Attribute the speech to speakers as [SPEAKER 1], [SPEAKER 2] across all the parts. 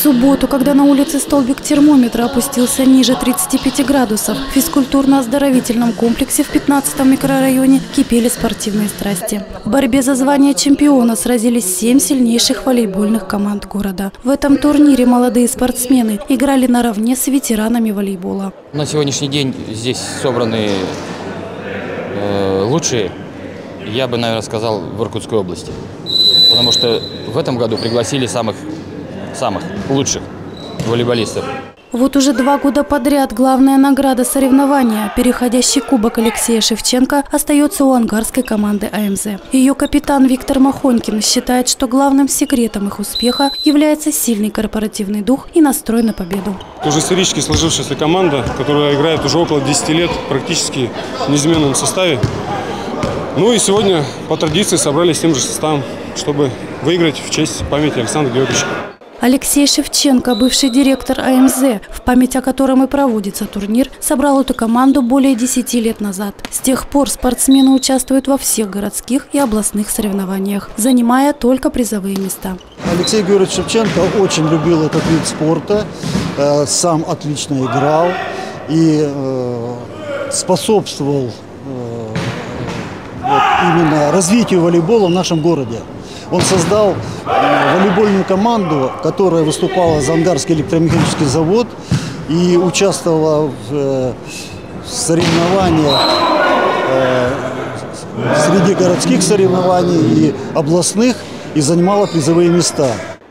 [SPEAKER 1] субботу, когда на улице столбик термометра опустился ниже 35 градусов, в физкультурно-оздоровительном комплексе в 15-м микрорайоне кипели спортивные страсти. В борьбе за звание чемпиона сразились семь сильнейших волейбольных команд города. В этом турнире молодые спортсмены играли наравне с ветеранами волейбола.
[SPEAKER 2] На сегодняшний день здесь собраны э, лучшие, я бы, наверное, сказал, в Иркутской области. Потому что в этом году пригласили самых, самых лучших волейболистов.
[SPEAKER 1] Вот уже два года подряд главная награда соревнования, переходящий кубок Алексея Шевченко, остается у ангарской команды АМЗ. Ее капитан Виктор Махонькин считает, что главным секретом их успеха является сильный корпоративный дух и настрой на победу.
[SPEAKER 3] Уже исторически сложившаяся команда, которая играет уже около 10 лет практически в неизменном составе. Ну и сегодня по традиции собрались тем же составом, чтобы выиграть в честь памяти Александра Георгиевича.
[SPEAKER 1] Алексей Шевченко, бывший директор АМЗ, в память о котором и проводится турнир, собрал эту команду более 10 лет назад. С тех пор спортсмены участвуют во всех городских и областных соревнованиях, занимая только призовые места.
[SPEAKER 4] Алексей Георгиевич Шевченко очень любил этот вид спорта, э, сам отлично играл и э, способствовал э, именно развитию волейбола в нашем городе. Он создал э, волейбольную команду, которая выступала за Ангарский электромеханический завод и участвовала в э, соревнованиях э, среди городских соревнований и областных и занимала призовые места.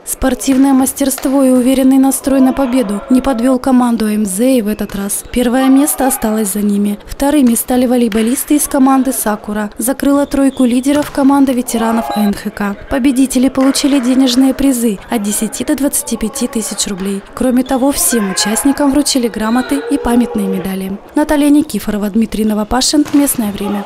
[SPEAKER 1] Спортивное мастерство и уверенный настрой на победу не подвел команду МЗ и в этот раз. Первое место осталось за ними. Вторыми стали волейболисты из команды «Сакура». Закрыла тройку лидеров команда ветеранов АНХК. Победители получили денежные призы от 10 до 25 тысяч рублей. Кроме того, всем участникам вручили грамоты и памятные медали. Наталья Никифорова, Дмитрий Новопашин. Местное время.